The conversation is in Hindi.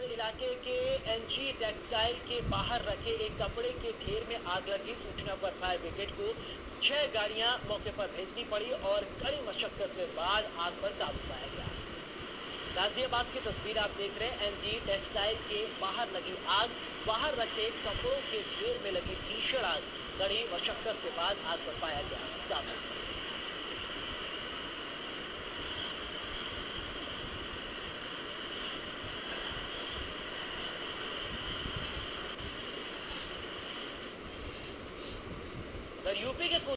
फैजाबाद इलाके के एनजी टेक्सटाइल के बाहर रखे एक कपड़े के ढेर में आग लगी। सूचना पर फायर ब्रिगेड को छह गाड़ियाँ मौके पर भेजनी पड़ी और कड़ी मशक्कत के बाद आग पर काबू पाया गया। गाजियाबाद की तस्वीर आप देख रहे हैं। एनजी टेक्सटाइल के बाहर लगी आग, बाहर रखे कपड़ों के ढेर में लगी भीषण आग। कड़ी मशक्कत के बाद आग पर पाया गया। काबू यूपी के